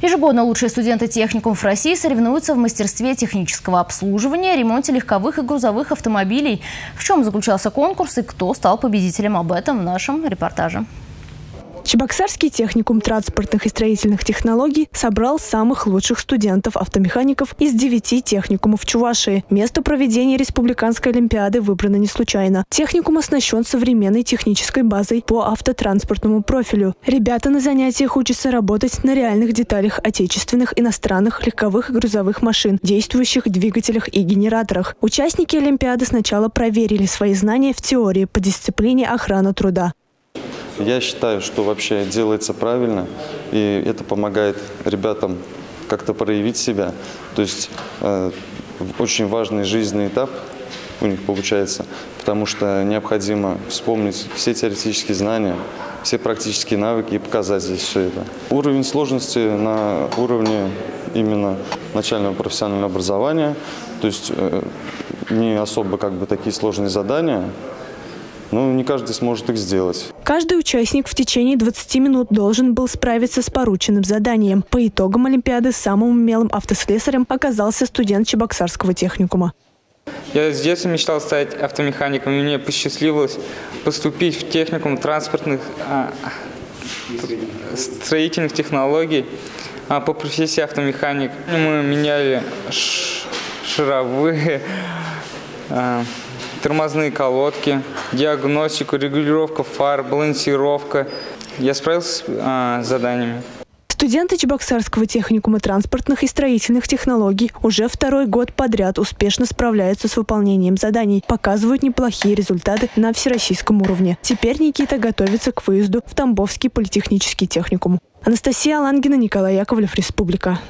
Ежегодно лучшие студенты техникумов России соревнуются в мастерстве технического обслуживания, ремонте легковых и грузовых автомобилей. В чем заключался конкурс и кто стал победителем об этом в нашем репортаже. Чебоксарский техникум транспортных и строительных технологий собрал самых лучших студентов-автомехаников из девяти техникумов Чувашии. Место проведения Республиканской Олимпиады выбрано не случайно. Техникум оснащен современной технической базой по автотранспортному профилю. Ребята на занятиях учатся работать на реальных деталях отечественных, иностранных, легковых и грузовых машин, действующих двигателях и генераторах. Участники Олимпиады сначала проверили свои знания в теории по дисциплине охрана труда. Я считаю, что вообще делается правильно, и это помогает ребятам как-то проявить себя. То есть э, очень важный жизненный этап у них получается, потому что необходимо вспомнить все теоретические знания, все практические навыки и показать здесь все это. Уровень сложности на уровне именно начального профессионального образования, то есть э, не особо как бы такие сложные задания, ну, не каждый сможет их сделать. Каждый участник в течение 20 минут должен был справиться с порученным заданием. По итогам Олимпиады самым умелым автослесарем оказался студент Чебоксарского техникума. Я с детства мечтал стать автомехаником, и мне посчастливилось поступить в техникум транспортных а, строительных технологий а, по профессии автомеханик. Мы меняли шаровые, а, тормозные колодки, диагностику, регулировка фар, балансировка. Я справился с а, заданиями. Студенты Чебоксарского техникума транспортных и строительных технологий уже второй год подряд успешно справляются с выполнением заданий, показывают неплохие результаты на всероссийском уровне. Теперь Никита готовится к выезду в Тамбовский политехнический техникум. Анастасия Алангина, Николай Яковлев, Республика.